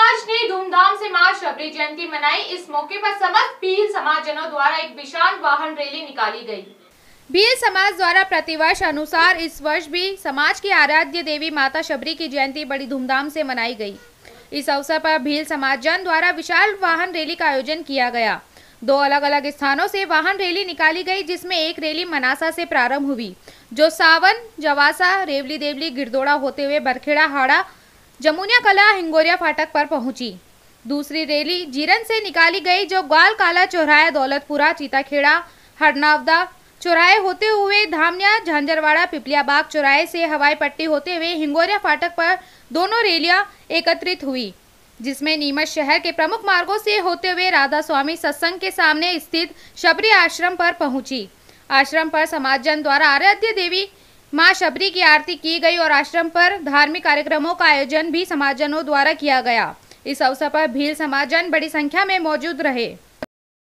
समाज ने धूमधाम से माँ शबरी जयंती मनाई। इस मौके पर समस्त भील समाजजनों द्वारा एक विशाल वाहन रैली निकाली गई। भील समाज द्वारा प्रतिवर्ष अनुसार इस वर्ष भी समाज की आराध्य देवी माता शबरी की जयंती बड़ी धूमधाम से मनाई गई। इस अवसर पर भील समाज जन द्वारा विशाल वाहन रैली का आयोजन किया गया। दो अलग अलग स्थानों से वाहन रैली निकाली गई, जिसमें एक रैली मनासा से प्रारंभ हुई, जो सावन, जवासा, रेवली देवली, गिरदोड़ा होते हुए बरखेड़ा, हाड़ा जमुनिया कला हिंगोरिया फाटक पर पहुँची। दूसरी रैली जीरन से निकाली गई, जो ग्वाल काला चौराया दौलतपुरा, चीताखेड़ा, हरनावदा चौराहे होते हुए धामनिया, झांझरवाड़ा पिपलिया बाग चौराहे से हवाई पट्टी होते हुए हिंगोरिया फाटक पर दोनों रैलियाँ एकत्रित हुई, जिसमें नीमच शहर के प्रमुख मार्गों से होते हुए राधा स्वामी सत्संग के सामने स्थित शबरी आश्रम पर पहुँची। आश्रम पर समाजजन द्वारा आराध्य देवी माँ शबरी की आरती की गई और आश्रम पर धार्मिक कार्यक्रमों का आयोजन भी समाजजनों द्वारा किया गया। इस अवसर पर भील समाजजन बड़ी संख्या में मौजूद रहे।